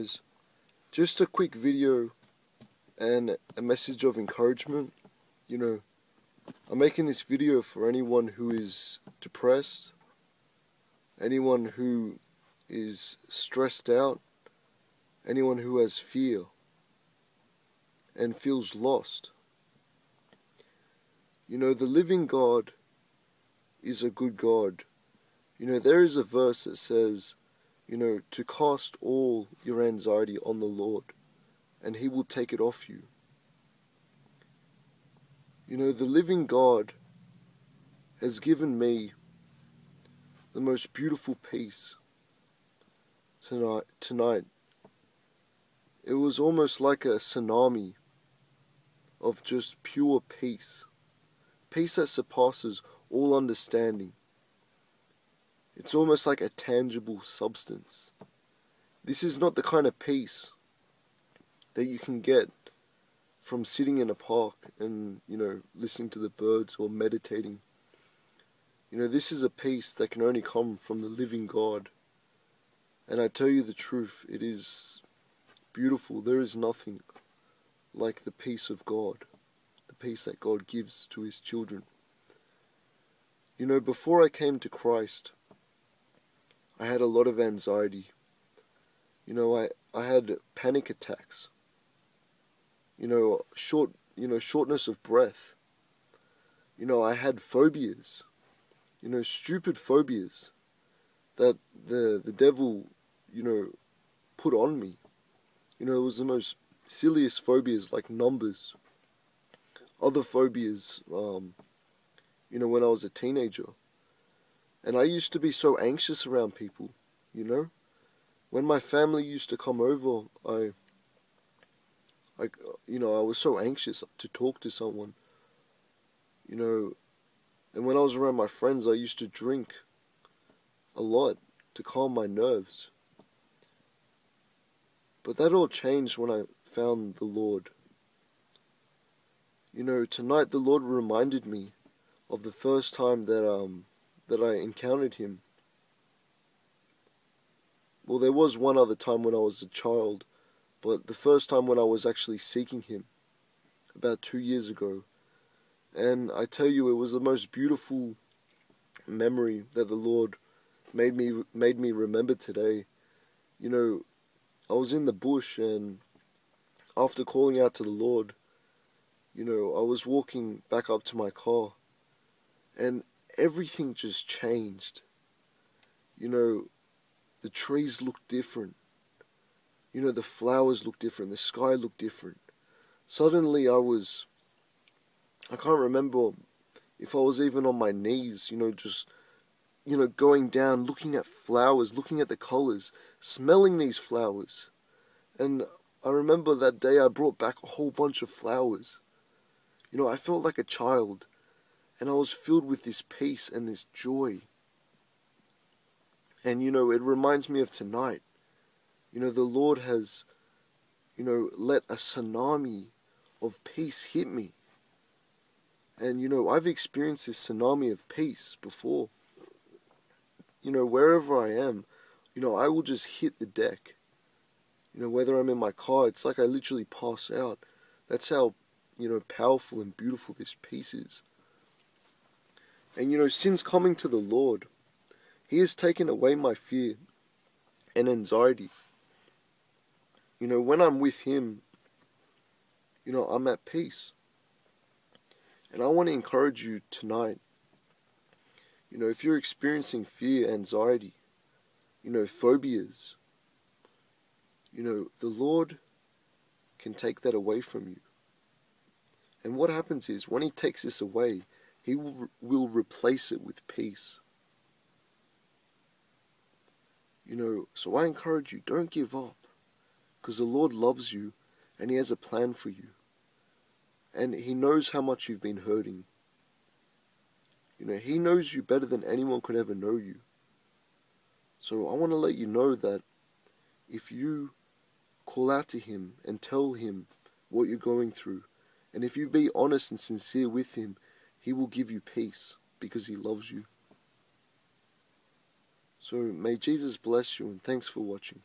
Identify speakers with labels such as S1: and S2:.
S1: guys, just a quick video and a message of encouragement. You know, I'm making this video for anyone who is depressed, anyone who is stressed out, anyone who has fear and feels lost. You know, the living God is a good God. You know, there is a verse that says, you know, to cast all your anxiety on the Lord, and He will take it off you. You know, the living God has given me the most beautiful peace tonight. Tonight, it was almost like a tsunami of just pure peace, peace that surpasses all understanding. It's almost like a tangible substance. This is not the kind of peace that you can get from sitting in a park and, you know, listening to the birds or meditating. You know, this is a peace that can only come from the living God. And I tell you the truth, it is beautiful. There is nothing like the peace of God, the peace that God gives to His children. You know, before I came to Christ, I had a lot of anxiety. You know, I, I had panic attacks. You know, short you know, shortness of breath. You know, I had phobias. You know, stupid phobias that the the devil, you know, put on me. You know, it was the most silliest phobias like numbers. Other phobias, um, you know, when I was a teenager. And I used to be so anxious around people, you know? When my family used to come over, I, I, you know, I was so anxious to talk to someone, you know. And when I was around my friends, I used to drink a lot to calm my nerves. But that all changed when I found the Lord. You know, tonight the Lord reminded me of the first time that um that I encountered him. Well, there was one other time when I was a child, but the first time when I was actually seeking him, about two years ago. And I tell you, it was the most beautiful memory that the Lord made me made me remember today. You know, I was in the bush and after calling out to the Lord, you know, I was walking back up to my car and everything just changed. You know, the trees looked different. You know, the flowers looked different, the sky looked different. Suddenly I was, I can't remember if I was even on my knees, you know, just, you know, going down, looking at flowers, looking at the colors, smelling these flowers. And I remember that day I brought back a whole bunch of flowers. You know, I felt like a child and I was filled with this peace and this joy. And you know, it reminds me of tonight. You know, the Lord has, you know, let a tsunami of peace hit me. And you know, I've experienced this tsunami of peace before. You know, wherever I am, you know, I will just hit the deck. You know, whether I'm in my car, it's like I literally pass out. That's how, you know, powerful and beautiful this peace is. And you know, since coming to the Lord, He has taken away my fear and anxiety. You know, when I'm with Him, you know, I'm at peace. And I want to encourage you tonight. You know, if you're experiencing fear, anxiety, you know, phobias, you know, the Lord can take that away from you. And what happens is, when He takes this away, he will, will replace it with peace. You know, so I encourage you, don't give up. Because the Lord loves you and He has a plan for you. And He knows how much you've been hurting. You know, He knows you better than anyone could ever know you. So I want to let you know that if you call out to Him and tell Him what you're going through, and if you be honest and sincere with Him, he will give you peace because He loves you. So may Jesus bless you and thanks for watching.